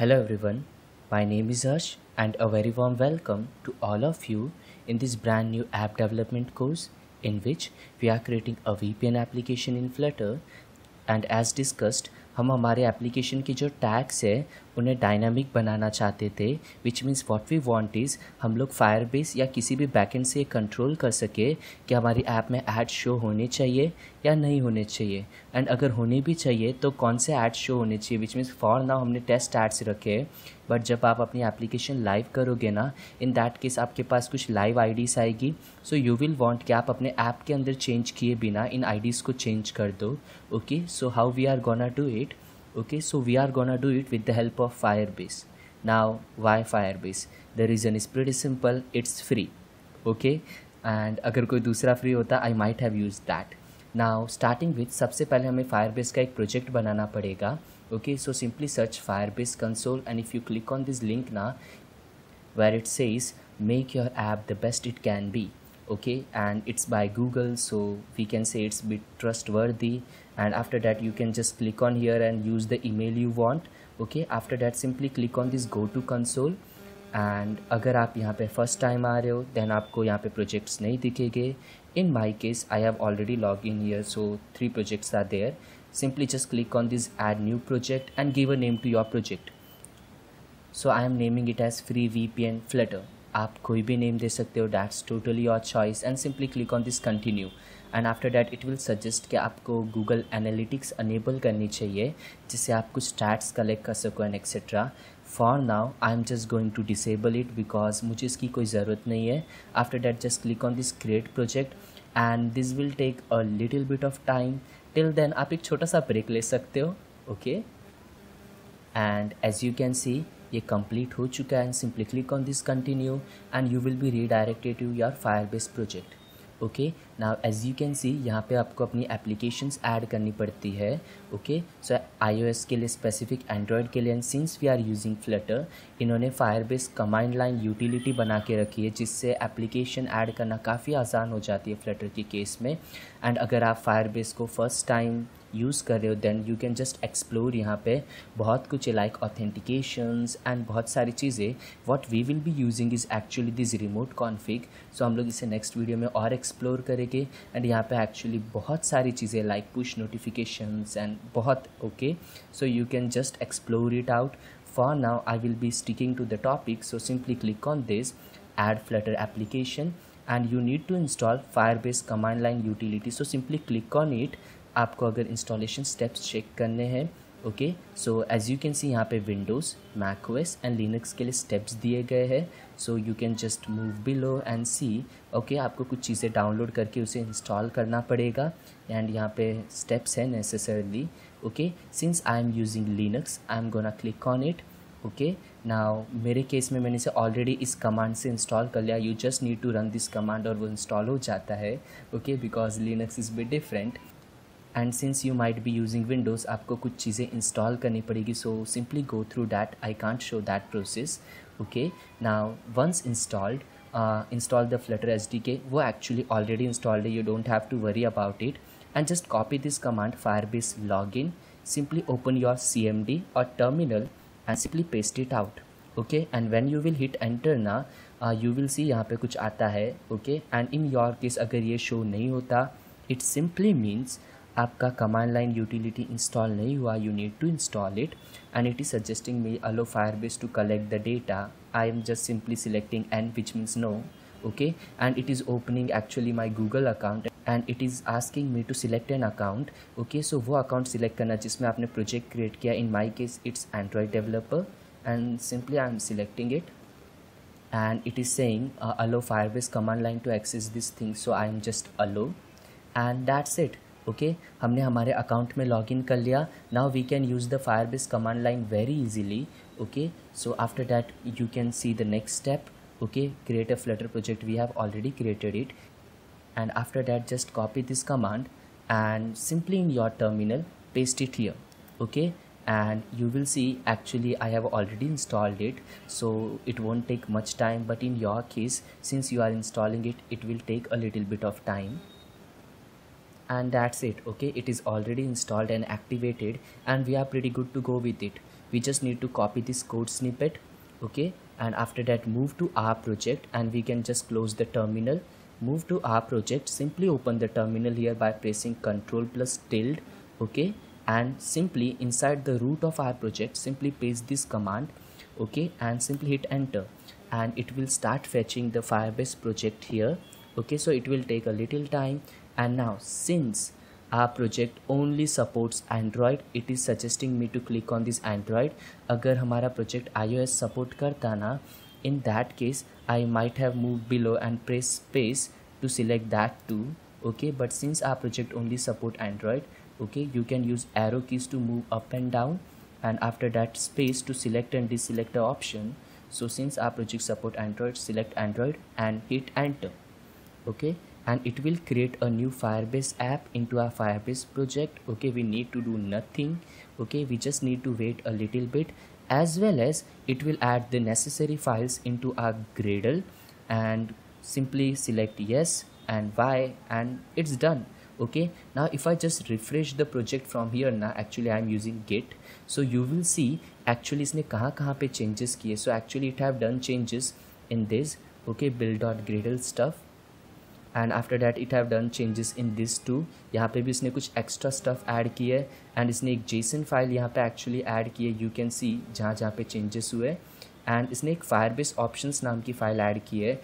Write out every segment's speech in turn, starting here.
Hello everyone, my name is Ash and a very warm welcome to all of you in this brand new app development course in which we are creating a VPN application in Flutter and as discussed हम हमारे application की जो tags है, उन्हें dynamic बनाना चाहते थे which means what we want is हम लोग फायरबेस या किसी भी बैकेंड से कंट्रोल कर सके कि हमारी ऐप में ऐड शो होने चाहिए या नहीं होने चाहिए। एंड अगर होने भी चाहिए तो कौन से ऐड शो होने चाहिए? विच मीन्स फॉर नाउ हमने टेस्ट ऐड्स रखे बट जब आप अपनी एप्लीकेशन लाइव करोगे ना इन दैट केस आपके पास कुछ लाइव आईडीज आएगी। सो यू विल वांट कि आप अपने ऐप के अंदर चेंज किए बिना इन आईडीज़ को चेंज कर दो। Okay so how we are gonna do it okay? So we are gonna do it with the help of firebase. Now, why firebase? The reason is pretty simple. It's free. Okay? And अगर कोई दूसरा free होता I might have use that now starting with सबसे पहले हमें Firebase का एक project बनाना पड़ेगा। Okay so simply search Firebase console and if you click on this link ना where it says make your app the best it can be okay and it's by google so we can say it's bit trustworthy and after that you can just click on here and use the email you want okay after that simply click on this go to console and अगर आप यहाँ पे first time आ रहे हो then आपको यहाँ पे projects नहीं दिखेंगे in my case I have already log in here so three projects are there simply just click on this add new project and give a name to your project. So, i am naming it as free vpn flutter. आप कोई भी name दे सकते हो that's totally your choice and simply click on this continue and after that it will suggest कि आपको Google analytics enable करनी चाहिए, जिससे आप कुछ स्टैट्स कलेक्ट कर सको and etcetera for now I am just going to disable it because मुझे इसकी कोई ज़रूरत नहीं है. After that just click on this create project and this will take a little bit of time till then आप एक छोटा सा ब्रेक ले सकते हो okay and as you can see ये कंप्लीट हो चुका है and simply click on this continue and you will be redirected to your fire Firebase project okay now as you can see यहाँ पे आपको अपनी एप्लीकेशंस ऐड करनी पड़ती है ओके सो आईओएस के लिए स्पेसिफिक एंड्रॉयड के लिए and since we are using Flutter इन्होंने Firebase command line utility बना के रखी है, जिससे एप्लीकेशन ऐड करना काफ़ी आसान हो जाती है फ्लटर के केस में। एंड अगर आप फायरबेस को फ़र्स्ट टाइम यूज़ कर रहे हो then you can just explore यहाँ पे बहुत कुछ लाइक ऑथेंटिकेशंस एंड बहुत सारी चीज़ें। What we will be using is actually this remote config so हम लोग इसे नेक्स्ट वीडियो में और एक्सप्लोर करेंगे। एंड यहाँ पे एक्चुअली बहुत सारी चीज़ें लाइक पुश नोटिफिकेशंस एंड बहुत okay so you can just explore it out for now I will be sticking to the topic so simply click on this add flutter application and you need to install firebase command line utility so simply click on it आपको अगर installation steps check करने हैं okay so as you can see यहाँ पे Windows Mac OS and Linux के लिए steps दिए गए हैं। So you can just move below and see okay आपको कुछ चीज़ें डाउनलोड करके उसे इंस्टॉल करना पड़ेगा। एंड यहाँ पे स्टेप्स हैं necessarily okay since I am using Linux I am gonna click on it okay now मेरे केस में मैंने इसे ऑलरेडी इस कमांड से इंस्टॉल कर लिया। You just need to run this command और वो इंस्टॉल हो जाता है okay because Linux is be different and since you might be using Windows आपको कुछ चीज़ें इंस्टॉल करनी पड़ेगी so simply go through that I can't show that process okay now once installed install the Flutter S D K वो actually already installed है you don't have to worry about it and just copy this command Firebase log in simply open your cmd or terminal and simply paste it out, okay? And when you will hit enter ना you will see यहाँ पे कुछ आता है okay and in your case अगर ये show नहीं होता, it सिंपली means आपका कमांड लाइन यूटिलिटी इंस्टॉल नहीं हुआ you need to install it and it is suggesting me allow Firebase to collect the data I am just simply selecting and which means no okay and it is opening actually my Google account and it is asking me to select an account okay so वो account select करना जिसमें आपने project create किया. In my case it's Android developer and simply I am selecting it and it is saying allow Firebase command line to access this thing so I am just allow and that's it okay okay? हमने हमारे account में log in कर लिया. Now we can use the Firebase command line very easily okay so after that you can see the next step okay create a Flutter project we have already created it and after that just copy this command and simply in your terminal paste it here okay and you will see actually I have already installed it so it won't take much time but in your case since you are installing it it will take a little bit of time and that's it okay? It is already installed and activated and we are pretty good to go with it. We just need to copy this code snippet okay? And after that move to our project and we can just close the terminal. Move to our project simply open the terminal here by pressing ctrl plus tilde okay? And simply inside the root of our project simply paste this command okay? And simply hit enter. And it will start fetching the firebase project here okay? So it will take a little time and now since our project only supports android it is suggesting me to click on this android. agar hamara project ios support karta na in that case i might have moved below and press space to select that too okay? But since our project only support android okay you can use arrow keys to move up and down and after that space to select and deselect the option. So since our project support android select android and hit enter okay and it will create a new firebase app into our firebase project okay we need to do nothing okay we just need to wait a little bit as well as it will add the necessary files into our gradle and simply select yes and y and it's done okay now if i just refresh the project from here now actually i'm using git so you will see actually इसने कहाँ कहाँ पे changes किए so actually it have done changes in this okay build dot gradle stuff And after that it have done changes in this too यहाँ पे भी इसने कुछ एक्स्ट्रा स्टफ़ ऐड किए एंड इसने एक जेसन फ़ाइल यहाँ पे एक्चुअली ऐड किए यू कैन सी जहाँ जहाँ पे चेंजेस हुए. एंड इसने एक फायर बेस ऑप्शंस नाम की फ़ाइल ऐड की है.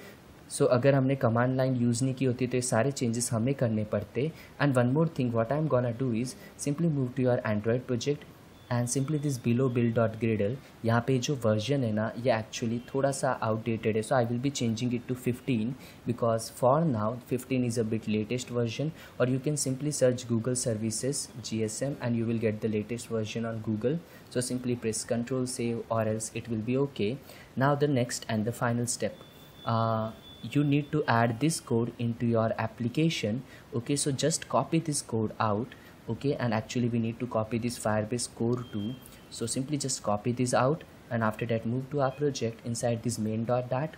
सो so, अगर हमने कमांड लाइन यूज़ नहीं की होती तो ये सारे चेंजेस हमें करने पड़ते. And one more thing what I am gonna do is simply move to your Android project and simply this below build dot gradle यहाँ पे जो वर्जन है ना, ये एक्चुअली थोड़ा सा आउटडेटेड है। So I will be changing it to fifteen because for now fifteen is a bit latest version और you can simply search Google services G S M and you will get the latest version on Google so simply press control save और else it will be okay now the next and the final step you need to add this code into your application okay so just copy this code out okay and actually we need to copy this firebase core too. So simply just copy this out and after that move to our project inside this main dot dat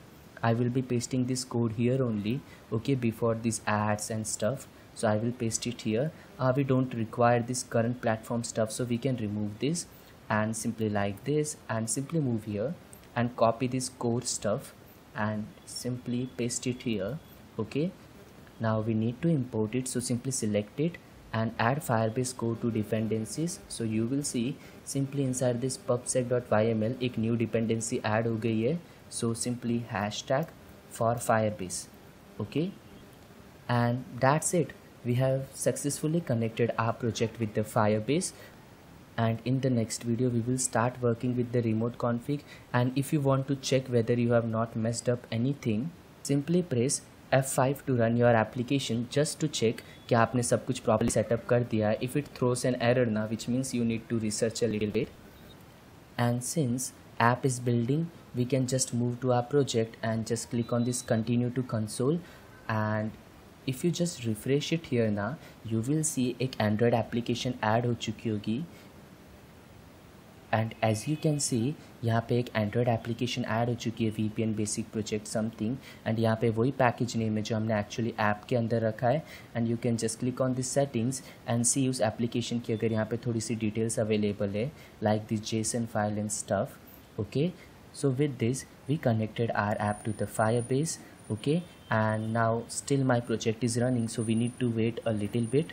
i will be pasting this code here only okay before these ads and stuff. So i will paste it here. Uh, we don't require this current platform stuff so we can remove this and simply like this and simply move here and copy this core stuff and simply paste it here okay. Now we need to import it so simply select it and add firebase code to dependencies so you will see simply inside this pubsec.yml एक new dependency add हो गई है so simply hashtag for firebase okay and that's it we have successfully connected our project with the firebase and in the next video we will start working with the remote config and if you want to check whether you have not messed up anything simply press F five to run your application just to check कि आपने सब कुछ properly setup कर दिया है। If it throws an error ना which means you need to research a little bit and since app is building we can just move to our project and just click on this continue to console and if you just refresh it here ना you will see एक Android application add हो चुकी होगी। And as you can see यहाँ पे एक Android application add हो चुकी है V P N basic project something and यहाँ पे वही पैकेज नेम है जो हमने एक्चुअली ऐप के अंदर रखा है. And you can just click on this settings and see उस एप्लीकेशन की अगर यहाँ पे थोड़ी सी डिटेल्स अवेलेबल है like this JSON file and stuff okay so with this, we connected our app to the firebase, okay? And now still my project is running, so we need to wait a little bit.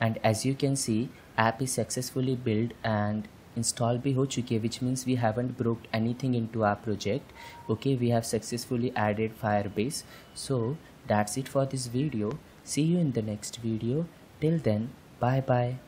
And as you can see app is successfully built and installed bhi ho chuki which means we haven't broke anything into our project. Okay we have successfully added firebase. So that's it for this video. See you in the next video. Till then bye bye